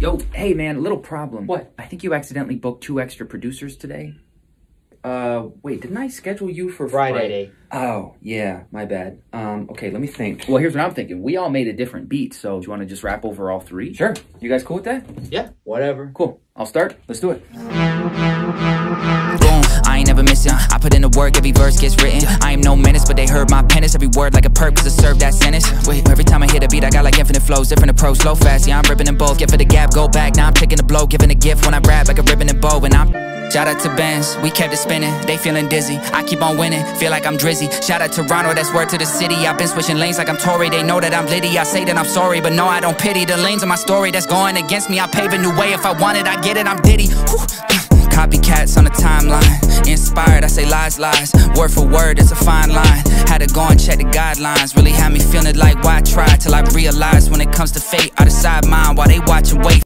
Yo, hey man, little problem. What? I think you accidentally booked two extra producers today. Uh, wait, didn't I schedule you for Friday. Oh, yeah, my bad. Um, okay, let me think. Well, here's what I'm thinking. We all made a different beat, so do you want to just rap over all three? Sure. You guys cool with that? Yeah, whatever. Cool. I'll start. Let's do it. Boom, I ain't never missing. I put in the work, every verse gets written. I am no menace, but they heard my penance. Every word like a perk, cause I serve that sentence. Wait, every infinite flows. Different approach, slow, fast. Yeah, I'm ripping them both. Get for the gap, go back. Now I'm taking the blow, giving a gift when I rap like a ribbon and bow. And I'm. Shout out to Benz, we kept it spinning. They feeling dizzy. I keep on winning, feel like I'm drizzy. Shout out to Toronto, that's word to the city. I've been switching lanes like I'm Tory. They know that I'm Liddy. I say that I'm sorry, but no, I don't pity the lanes of my story that's going against me. I pave a new way. If I want it, I get it. I'm Diddy. Copycats on the timeline. Inspired, I say lies, lies. Word for word, it's a fine line. To go and check the guidelines. Really had me feeling like why try till I realized when it comes to fate, I decide mine while they watch and wait.